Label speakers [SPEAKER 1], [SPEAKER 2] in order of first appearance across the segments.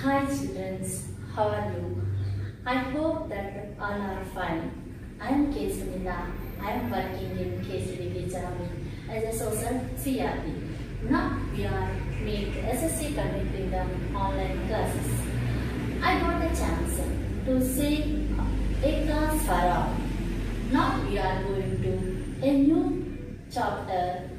[SPEAKER 1] Hi children, how are you? I hope that all are fine. I am K. I am working in KGBV Jalami as a social CRP. Now we are meet SSC conducting the online classes. I got a chance to see a class for all. Now we are going to a new chapter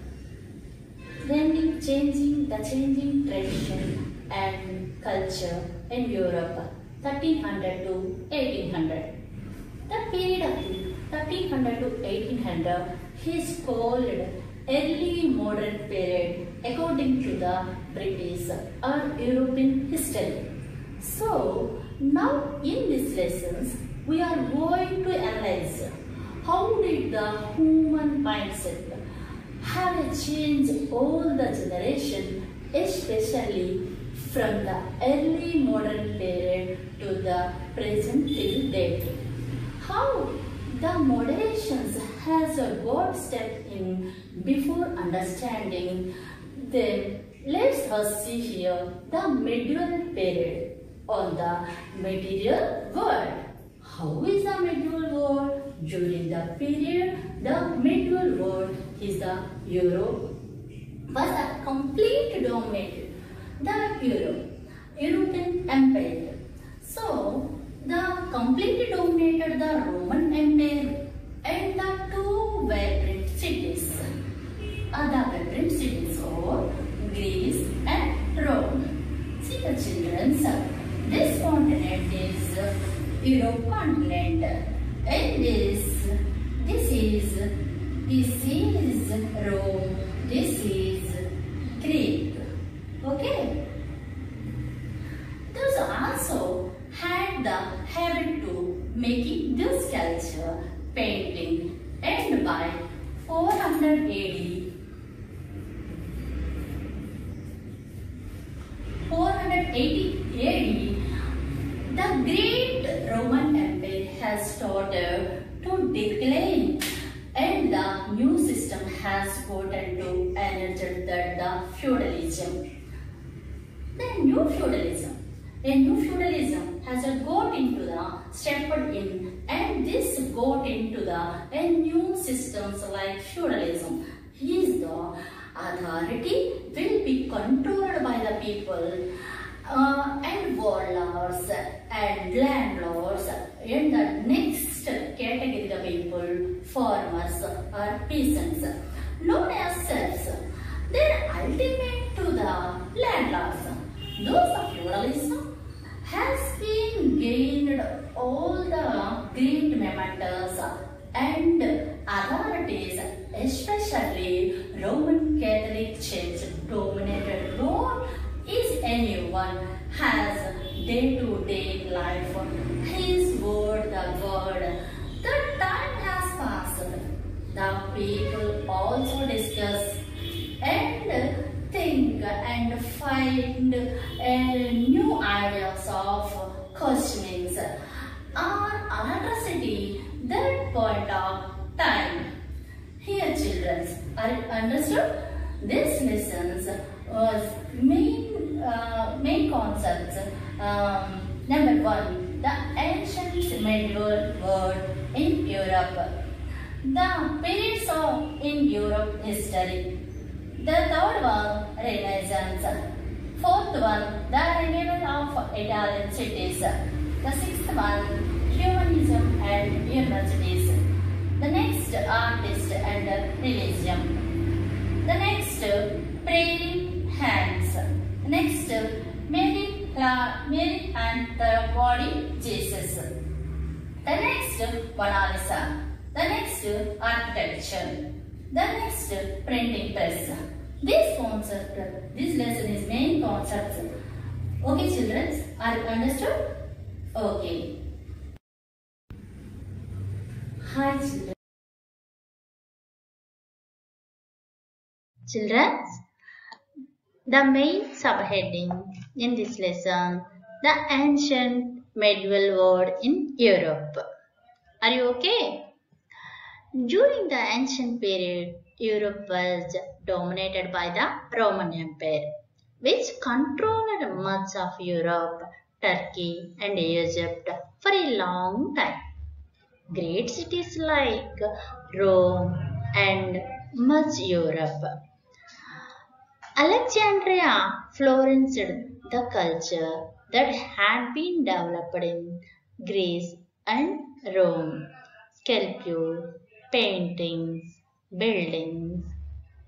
[SPEAKER 1] Trending, changing the changing tradition and culture in Europe, 1300 to 1800. The period of 1300 to 1800 is called early modern period according to the British or European history. So now in these lessons we are going to analyze how did the human mindset have changed all the generation, especially from the early modern period to the present till date. How the moderations has a God step in before understanding then let's us see here the medieval period on the material world. How is the medieval world? During the period, the medieval world is the Europe was a complete dominated the Europe, European Empire. So the completely dominated the Roman Empire and the two vibrant cities. Uh, Other vibrant cities are Greece and Rome. See the children, this continent is Europe continent and this this is this is Rome this is okay. Those also had the habit to making this sculpture painting and by 400 AD 480 AD the great Roman Empire has started to decline and the new system has gotten to energy that the feudalism. Feudalism. A new feudalism has a got into the stepped in and this got into the a new systems like feudalism. Is the authority will be controlled by the people uh, and warlords and landlords In the next category the people farmers or peasants known as serfs they are ultimate to the landlords those of feudalism has been gained all the great mementos and authorities especially Roman Catholic Church dominated Rome is anyone has day-to-day life. His word, the word. The time has passed. The people also discuss and think and find uh, new ideas of questionings or electricity that point of time. Here children, are you understood? This lessons was main uh, main concepts. Um, number one, the ancient medieval world in Europe. The periods of in Europe history. The third one, Renaissance. Fourth one, the revival of Italian cities. The sixth one, humanism and universities. The next, artist and religion. The next, praying hands. Next, Mary, Mary and the body Jesus. The next, Mona Lisa. The next, architecture. The next, printing press. This concept, this lesson is Okay, children, are you understood? Okay. Hi, children. Children, the main subheading in this lesson, the ancient medieval world in Europe. Are you okay? During the ancient period, Europe was dominated by the Roman Empire. Which controlled much of Europe, Turkey, and Egypt for a long time. Great cities like Rome and much Europe. Alexandria flourished the culture that had been developed in Greece and Rome. Sculpture, paintings, buildings,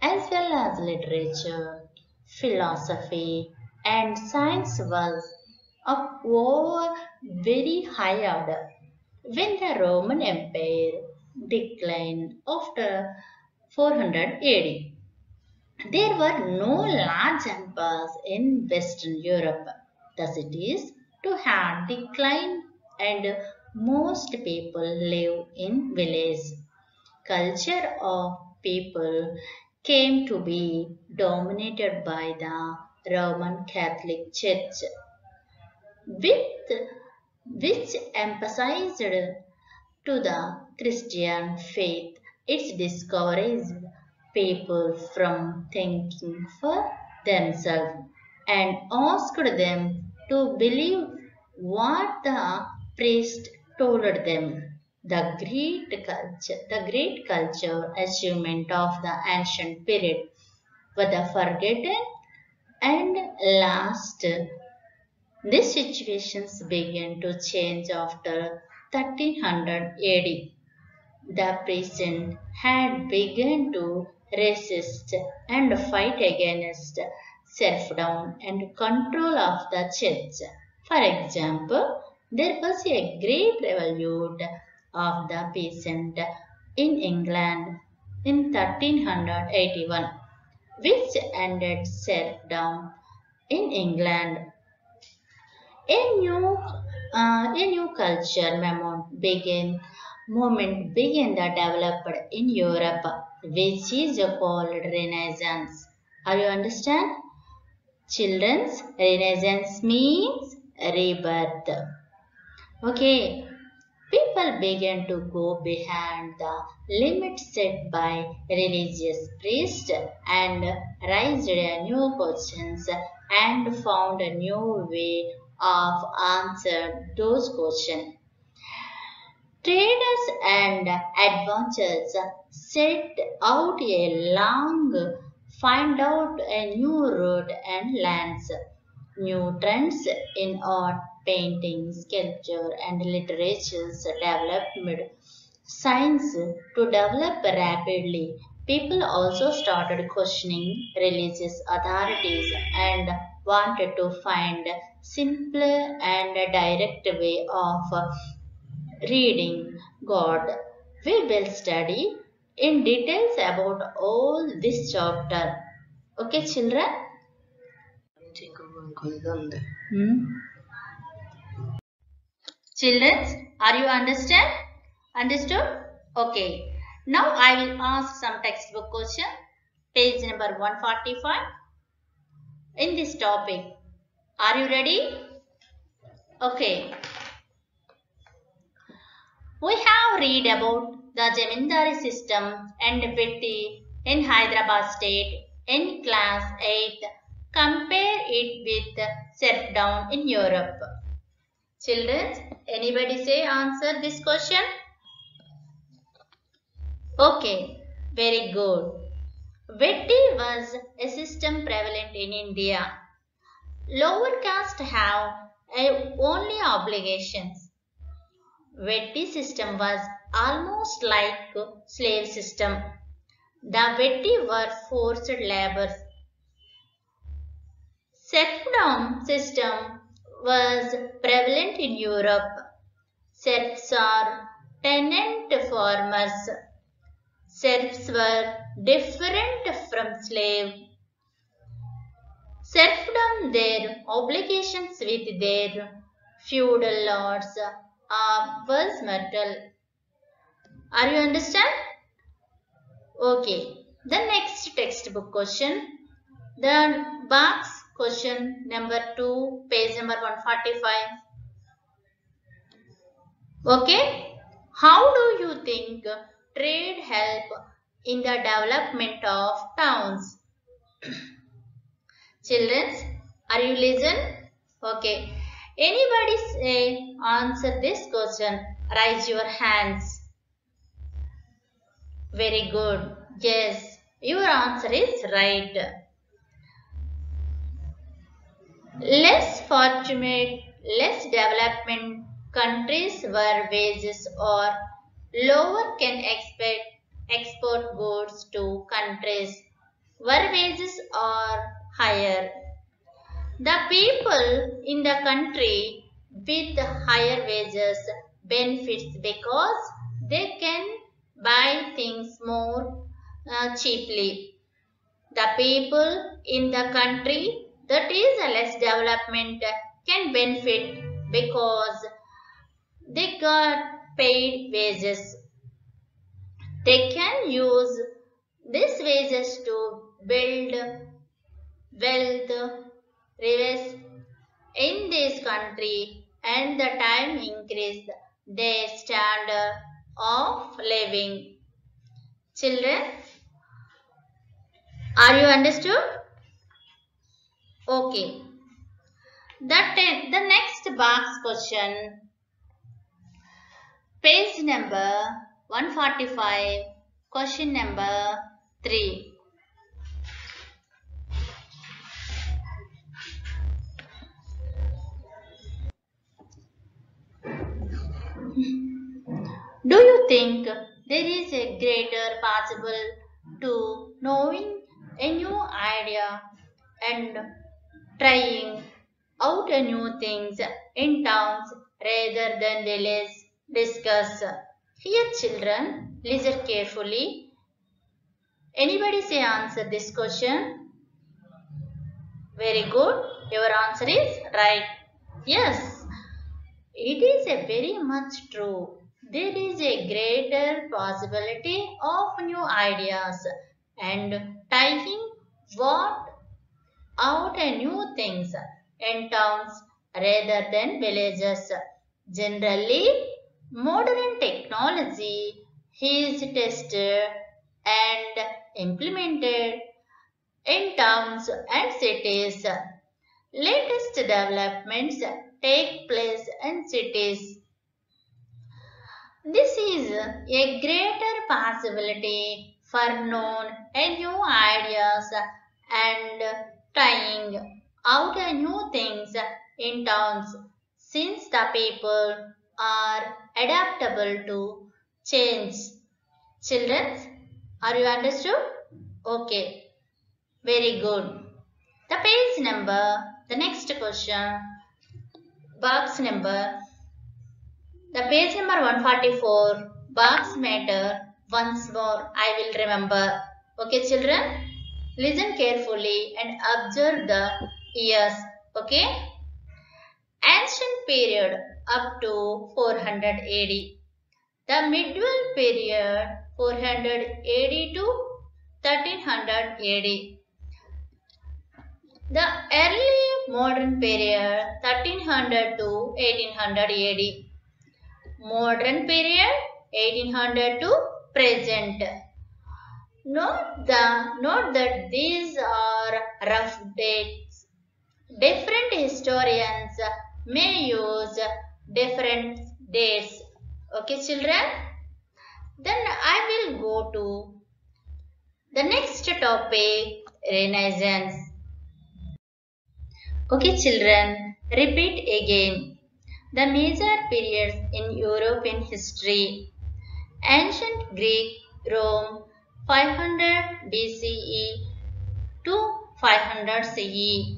[SPEAKER 1] as well as literature, philosophy, and science was of very high order. When the Roman Empire declined after 400 AD, there were no large empires in Western Europe. The cities to had declined and most people live in villages. Culture of people came to be dominated by the Roman Catholic Church, with which emphasized to the Christian faith. Its discoveries people from thinking for themselves and asked them to believe what the priest told them. The great culture, the great culture achievement of the ancient period were the forgotten and lost. These situations began to change after 1300 AD. The peasant had begun to resist and fight against serfdom and control of the church. For example, there was a great revolt of the peasant in England in 1381, which ended serfdom in England. A new, uh, a new culture movement began, movement began to develop in Europe, which is called Renaissance. Are you understand? Children's Renaissance means rebirth. Okay, people began to go beyond the limits set by religious priests and raised new questions and found a new way of answer those questions. Traders and adventurers set out a long find out a new route and lands. New trends in art, painting, sculpture, and literature developed. Science to develop rapidly. People also started questioning religious authorities and wanted to find a simpler and direct way of reading God. We will study in details about all this chapter. Okay, children? Hmm? Children, are you understand? Understood? Okay. Now I will ask some textbook question. Page number 145. In this topic. Are you ready? Okay. We have read about the Jamindari system and Vetti in Hyderabad state in class 8. Compare it with serfdom in Europe. Children, anybody say answer this question? Okay, very good. Vetti was a system prevalent in India. Lower caste have only obligations. Vetti system was almost like slave system. The Vetti were forced labor. Serfdom system was prevalent in Europe. Serfs are tenant farmers. Serfs were different from slave. Serfdom their obligations with their feudal lords uh, was metal. Are you understand? Okay. The next textbook question. The box question number 2, page number 145. Okay. How do you think trade help in the development of towns? Children, are you listen? Okay. Anybody say answer this question? Raise your hands. Very good. Yes, your answer is right. Less fortunate, less development countries where wages are lower can expect export goods to countries where wages are higher. The people in the country with higher wages benefits because they can buy things more uh, cheaply. The people in the country that is less development can benefit because they got paid wages. They can use these wages to build wealth, rivers in this country and the time increase their standard of living. Children, are you understood? Okay. The, the next box question, page number 145, question number 3. Do you think there is a greater possible to knowing a new idea and trying out new things in towns rather than villages? Discuss. Here children, listen carefully. Anybody say answer this question? Very good. Your answer is right. Yes. It is a very much true. There is a greater possibility of new ideas and trying what out a new things in towns rather than villages. Generally, modern technology is tested and implemented in towns and cities. Latest developments take place in cities. This is a greater possibility for known and new ideas and trying out new things in towns since the people are adaptable to change. Children, are you understood? Okay, very good. The page number, the next question, box number, the page number 144, box matter, once more I will remember. Okay children, listen carefully and observe the years. Okay. Ancient period up to 400 AD. The medieval period 400 AD to 1300 AD. The early modern period 1300 to 1800 AD. Modern period 1800 to present. Note, the, note that these are rough dates. Different historians may use different dates. Okay children? Then I will go to the next topic Renaissance. Okay children, repeat again. The major periods in European history. Ancient Greek, Rome, 500 BCE to 500 CE.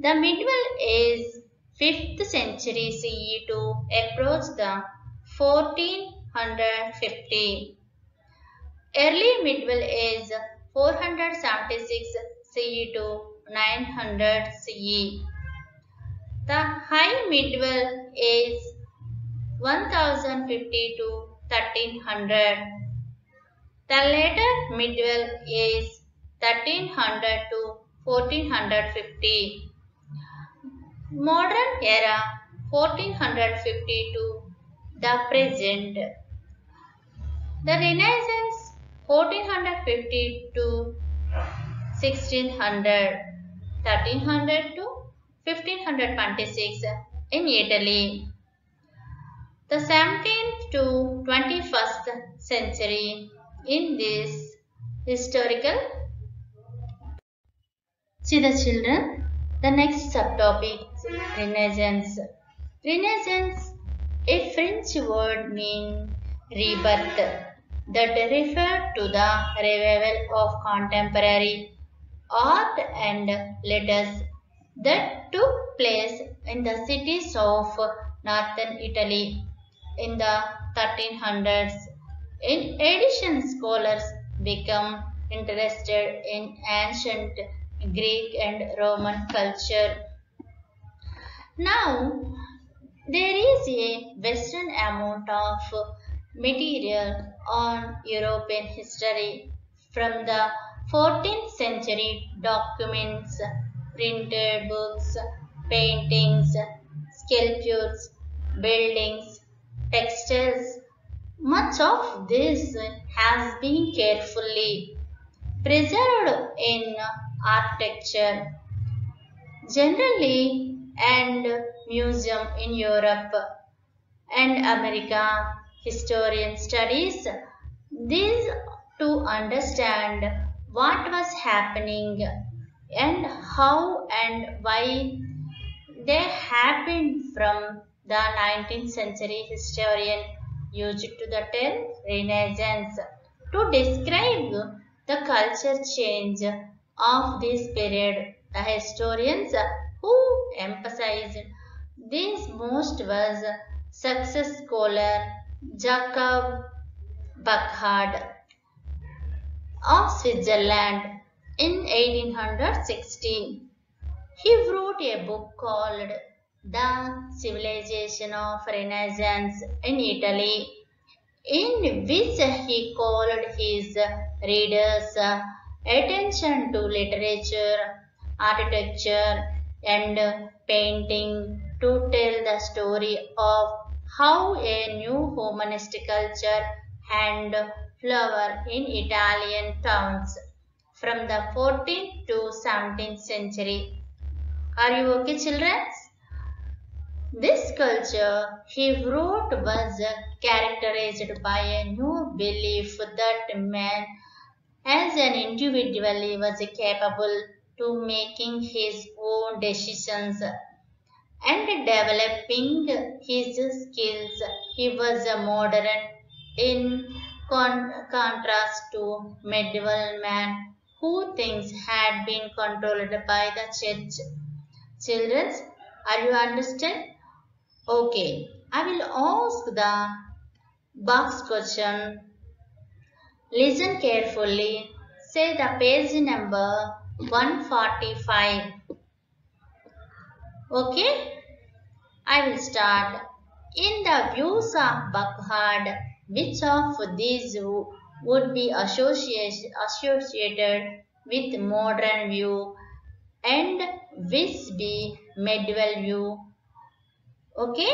[SPEAKER 1] The medieval is 5th century CE to approach the 1450. Early medieval is 476 CE to 900 CE. The high medieval is 1050 to 1300. The later medieval age 1300 to 1450. Modern era 1450 to the present. The Renaissance 1450 to 1600. 1300 to 1526 in Italy. The 17th to 21st century in this historical. See the children. The next subtopic Renaissance. Renaissance, a French word meaning rebirth that refer to the revival of contemporary art and letters that took place in the cities of northern Italy in the 1300s. In addition, scholars become interested in ancient Greek and Roman culture. Now, there is a western amount of material on European history from the 14th century documents, printed books, paintings, sculptures, buildings, textiles. Much of this has been carefully preserved in architecture generally and museum in Europe and America. Historian studies this to understand what was happening and how and why they happened from the 19th century historian used to the term Renaissance to describe the culture change of this period. The historians who emphasized this most was success scholar Jacob Burckhardt of Switzerland in 1816. He wrote a book called The Civilization of Renaissance in Italy, in which he called his readers attention to literature, architecture, and painting to tell the story of how a new humanist culture had flowered in Italian towns from the 14th to 17th century. Are you okay, children? This culture, he wrote, was characterized by a new belief that man as an individual was capable to making his own decisions and developing his skills. He was a modern in con- contrast to medieval man who things had been controlled by the church. Children, are you understand? Okay, I will ask the box question. Listen carefully. Say the page number 145. Okay, I will start. In the views of Burckhardt, which of these would be associated, associated with modern view and which be medieval view? Okay,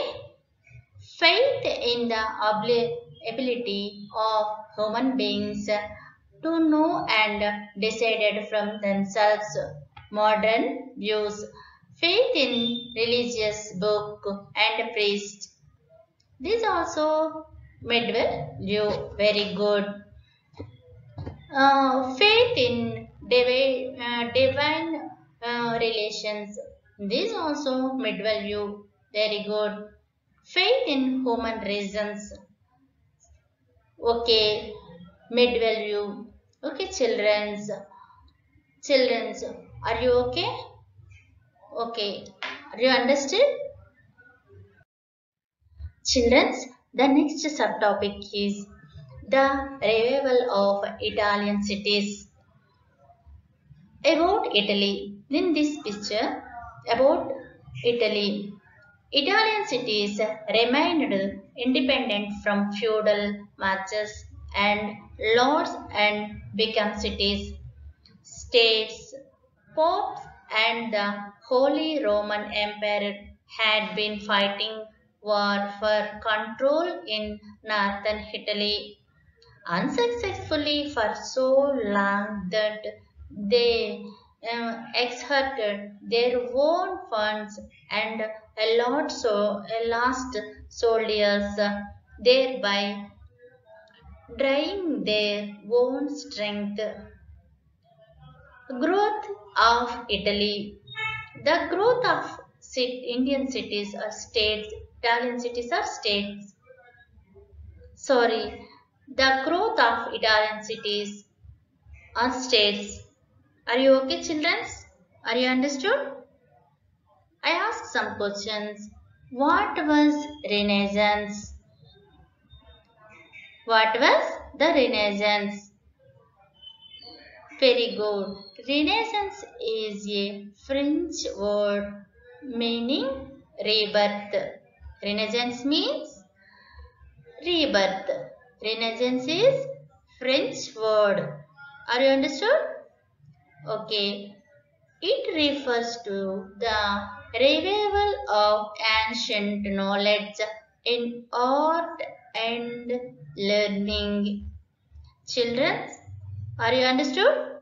[SPEAKER 1] faith in the ability of human beings to know and decide from themselves. Modern views faith in religious book and priest. This also medieval view very good. Uh, faith in divine, uh, divine uh, relations. This also medieval view very good. Faith in human reasons. Okay, Mid value. Okay, children's. Children's, are you okay? Okay, are you understood? Children's, the next subtopic is the revival of Italian cities. About Italy, in this picture, about Italy, Italian cities remained independent from feudal masters and lords and became cities, states, popes and the Holy Roman Empire had been fighting war for control in northern Italy. Unsuccessfully for so long that they uh, exerted their own funds and allowed so lost soldiers, thereby drying their own strength. Growth of Italy. The growth of Indian cities or states, Italian cities or states. Sorry, the growth of Italian cities or states. Are you okay, children? Are you understood? I ask some questions. What was Renaissance? What was the Renaissance? Very good. Renaissance is a French word meaning rebirth. Renaissance means rebirth. Renaissance is French word. Are you understood? Okay. It refers to the revival of ancient knowledge in art and learning. Children, are you understood?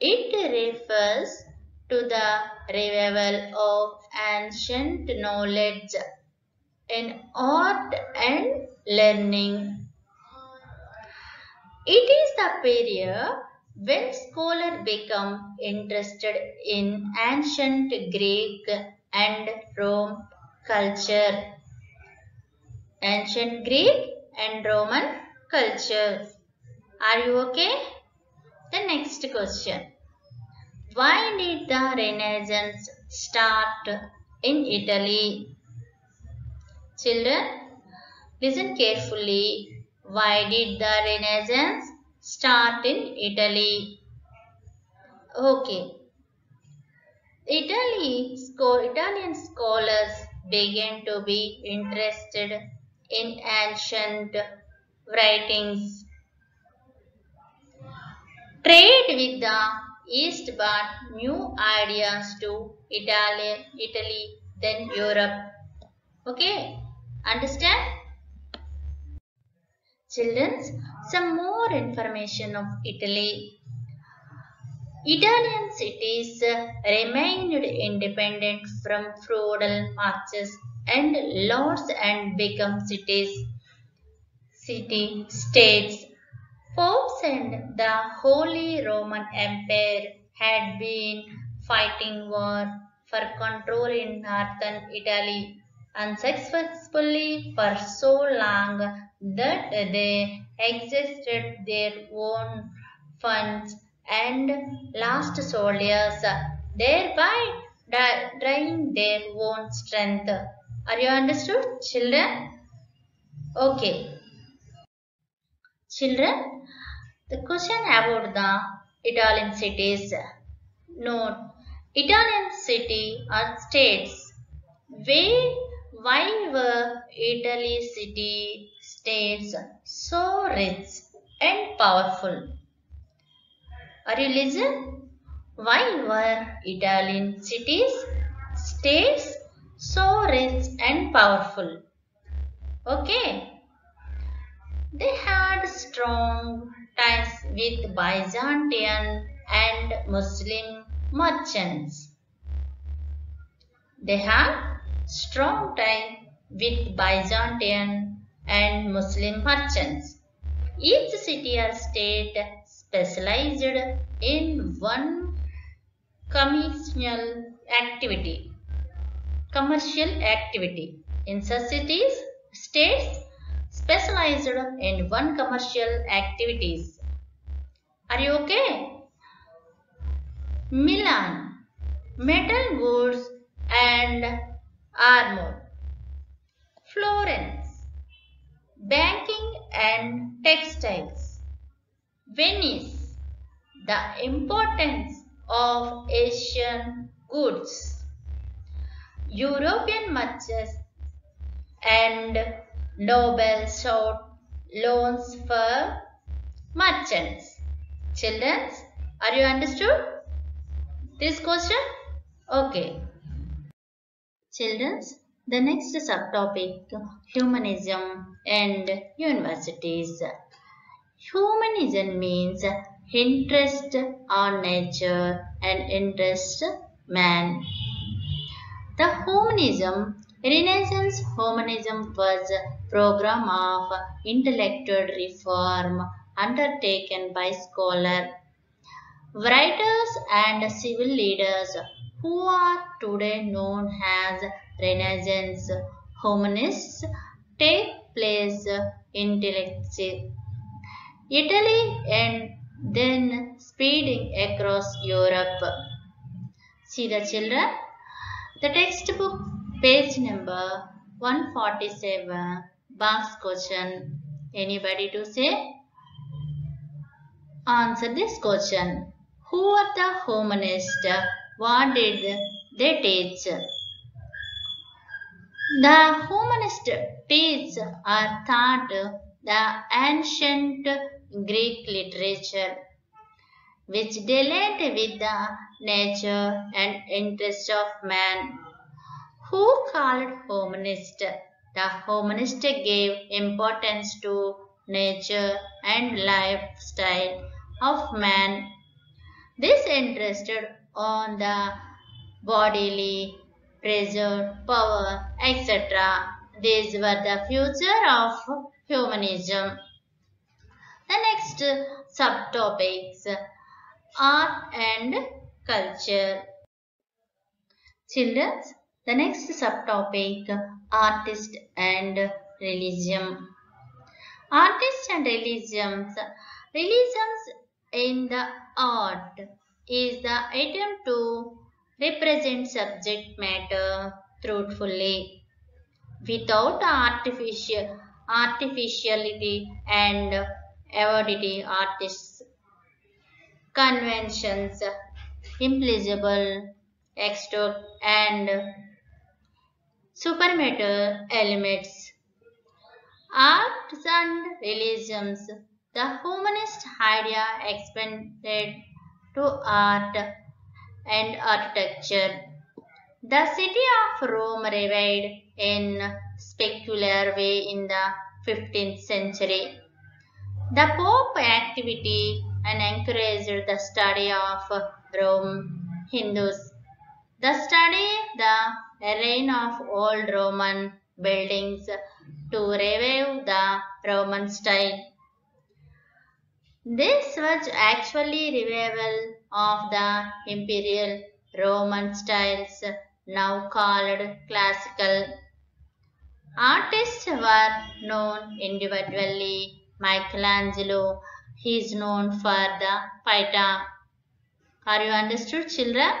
[SPEAKER 1] It refers to the revival of ancient knowledge in art and learning. It is the period when scholars become interested in ancient Greek and Rome culture. Ancient Greek and Roman culture. Are you okay? The next question. Why did the Renaissance start in Italy? Children, listen carefully. Why did the Renaissance start in Italy? Okay. Italy, Italian scholars began to be interested in ancient writings. Trade with the East brought new ideas to Italy, Italy then Europe. Okay, understand? Children, some more information of Italy. Italian cities remained independent from feudal marches and lords and become cities, city states. Popes and the Holy Roman Empire had been fighting war for control in northern Italy unsuccessfully for so long that they exhausted their own funds and lost soldiers, thereby drying their own strength. Are you understood, children? Okay. Children, the question about the Italian cities. Note, Italian city or states. Where, why were Italy city states so rich and powerful? Are you listen? Why were Italian cities, states so rich and powerful? Okay. They had strong ties with Byzantine and Muslim merchants. They had strong ties with Byzantine and Muslim merchants. Each city or state specialized in one commercial activity. Commercial activity. In such cities, states specialized in one commercial activities. Are you okay? Milan, metal goods and armor. Florence, banking and textiles. Venice, the importance of Asian goods. European merchants and noble sought loans for merchants. Children, are you understood this question? Okay. Children, the next subtopic humanism and universities. Humanism means interest on nature and interest man. The humanism, Renaissance humanism was a program of intellectual reform undertaken by scholars, writers and civil leaders who are today known as Renaissance humanists take place intellectually. Italy and then speeding across Europe. See the children? The textbook page number 147 box question. Anybody to say? Answer this question. Who are the humanists? What did they teach? The humanist teach are taught the ancient Greek literature, which dealt with the nature and interest of man. Who called humanist? The humanist gave importance to nature and lifestyle of man. This interested on the bodily pressure, power, etc. These were the future of humanism. The next subtopics art and culture. Children, the next subtopic artist and religion. Artists and religions. Religions in the art is the attempt to represent subject matter truthfully without artificial artificiality and avidity artists. Conventions implausible extort and supermatter elements. Arts and religions the humanist idea expanded to art and architecture. The city of Rome revived in specular way in the 15th century. The Pope activity and encouraged the study of Rome Hindus. The study the reign of old Roman buildings to revive the Roman style. This was actually revival of the imperial Roman styles now called classical. Artists were known individually. Michelangelo he is known for the Pieta. Are you understood children?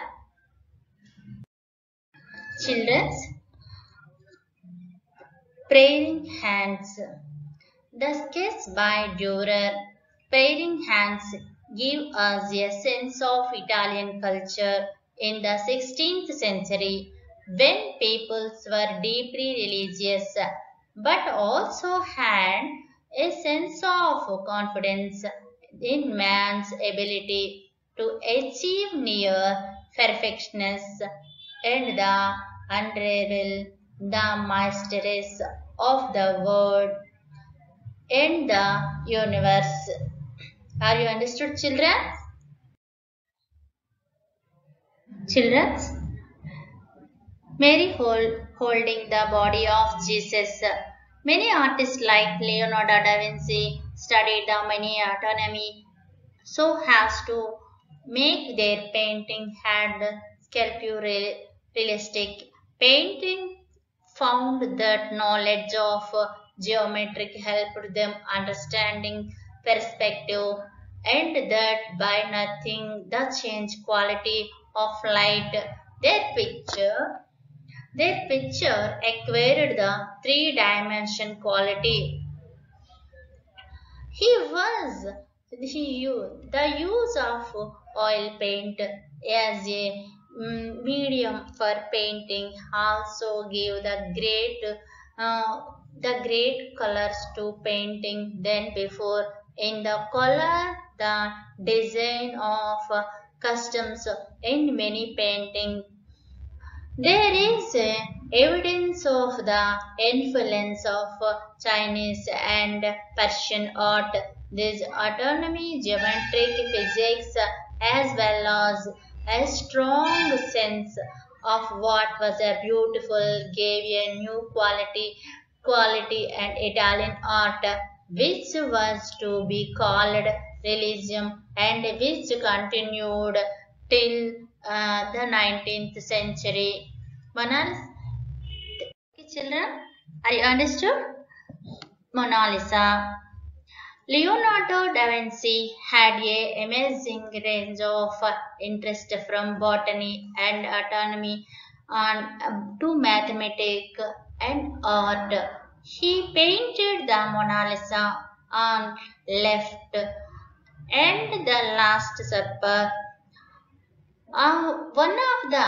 [SPEAKER 1] Children's praying hands. The sketch by Dürer Praying hands give us a sense of Italian culture in the 16th century when peoples were deeply religious but also had a sense of confidence in man's ability to achieve near perfectness and the unravel the mysteries of the world and the universe. Are you understood, children? Children, Mary hold, holding the body of Jesus. Many artists like Leonardo da Vinci studied the many anatomy so as to make their painting had sculpture realistic. Painting found that knowledge of geometric helped them understanding perspective and that by nothing the change quality of light. Their picture their picture acquired the three dimension quality. He was he used the use of oil paint as a mm, medium for painting also gave the great uh, the great colors to painting than before in the color the design of uh, customs in many paintings. There is uh, evidence of the influence of uh, Chinese and Persian art this anatomy, geometric physics, as well as a strong sense of what was a beautiful, gave a new quality, quality and Italian art, which was to be called realism and which continued till uh, the 19th century. Manas, children, are you understood? Mona Lisa. Leonardo da Vinci had a amazing range of interest from botany and astronomy on um, to mathematics and art. He painted the Mona Lisa on left and the Last Supper. Uh, one of the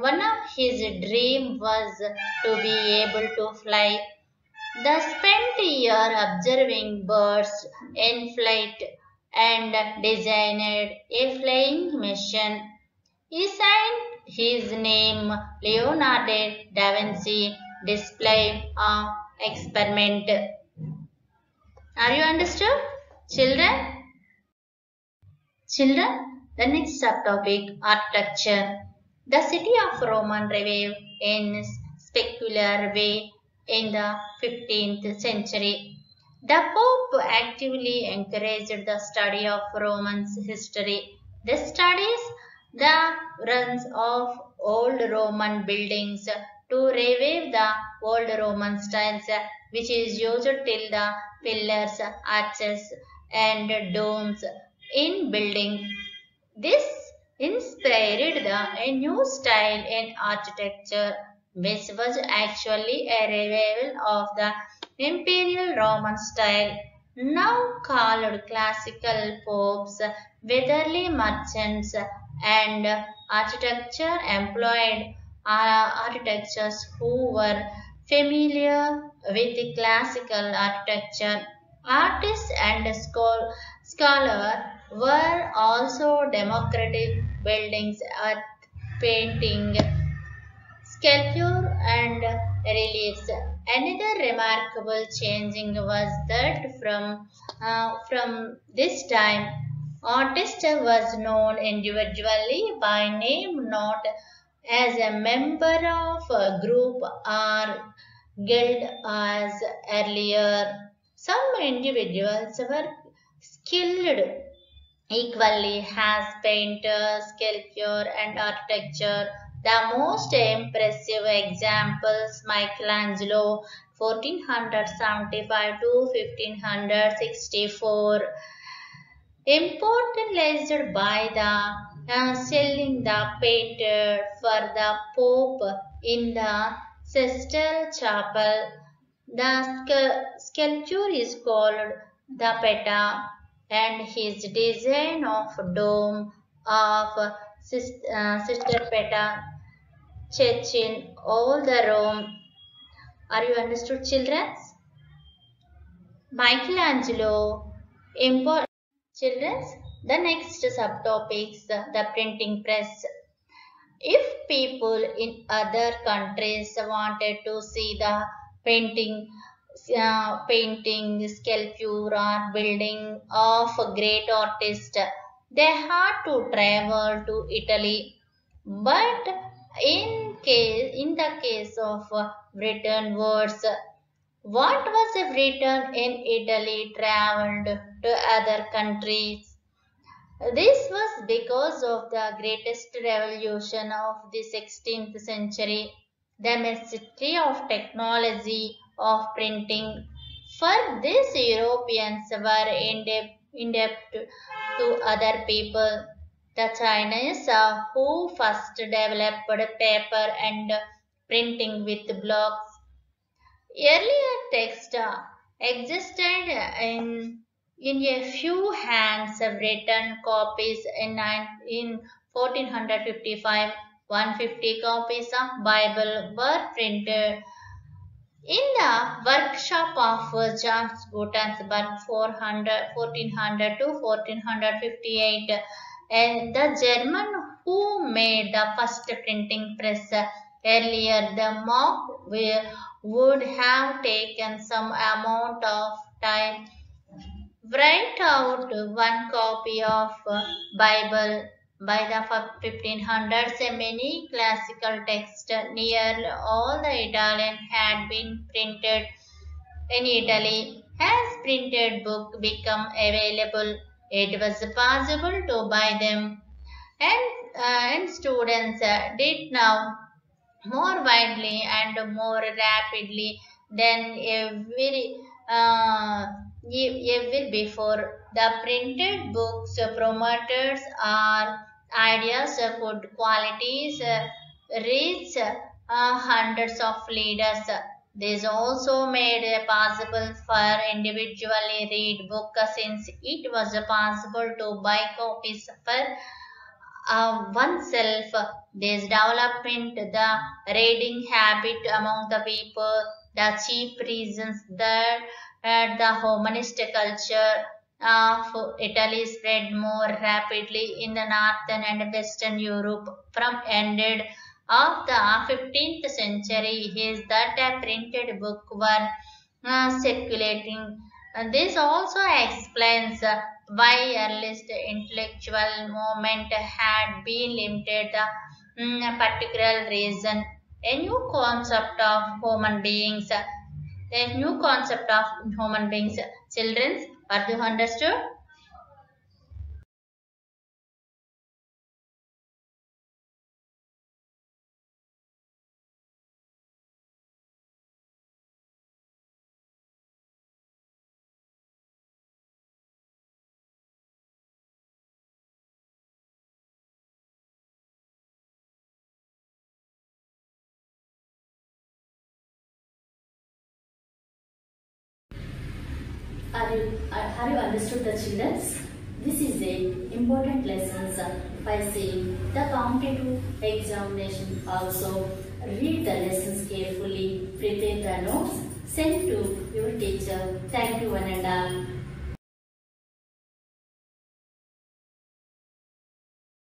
[SPEAKER 1] one of his dream was to be able to fly. The spent year observing birds in flight and designed a flying machine. He signed his name Leonardo da Vinci display of experiment. Are you understood? Children? Children, the next subtopic architecture. The city of Roman revived in specular way in the 15th century. The Pope actively encouraged the study of Roman history. This studies the ruins of old Roman buildings to revive the old Roman styles which is used till the pillars, arches and domes in building. This inspired the, a new style in architecture which was actually a revival of the imperial Roman style now called classical popes, weatherly merchants and architecture employed architects who were familiar with the classical architecture. Artists and scholars were also democratic buildings at painting, sculpture and reliefs. Another remarkable changing was that from, uh, from this time, artist was known individually by name, not as a member of a group or guild as earlier. Some individuals were skilled equally as painter, sculpture and architecture. The most impressive examples Michelangelo 1475 to 1564 immortalized by the uh, selling the painted for the Pope in the Sistine Chapel. The sculpture is called the Pietà and his design of dome of uh, Saint Peter Church in all the Rome. Are you understood children? Michelangelo import children the next subtopic is the printing press. If people in other countries wanted to see the painting uh, painting sculpture or building of a great artist they had to travel to italy. But in case in the case of written words what was written in italy traveled to other countries this was because of the greatest revolution of the 16th century, the mastery of technology of printing. For this, Europeans were indebted to other people. The Chinese uh, who first developed paper and printing with blocks. Earlier text uh, existed in in a few hands written copies in, in 1455, 150 copies of Bible were printed. In the workshop of John Gutenberg 400, 1400 to 1458, and the German who made the first printing press earlier, the mock would have taken some amount of time write out one copy of Bible by the 1500s. Many classical texts, nearly all the Italian had been printed in Italy. As printed book become available, it was possible to buy them, and uh, and students uh, did now more widely and more rapidly than every uh, e- ever before. The printed books promoted our ideas, uh, good qualities, uh, reach uh, hundreds of leaders. This also made it possible for individually read book uh, since it was possible to buy copies for uh, oneself. This development the reading habit among the people, the chief reasons that uh, the humanist culture of Italy spread more rapidly in the northern and western Europe from ended of the 15th century is that a printed book were uh, circulating. And this also explains why earliest intellectual movement had been limited the mm, particular reason. A new concept of human beings, a new concept of human beings. Children, are you understood?
[SPEAKER 2] Have you understood the children? This is a important lessons uh, by saying the competitive examination also read the lessons carefully, prepare the notes, send to your teacher. Thank you one and all.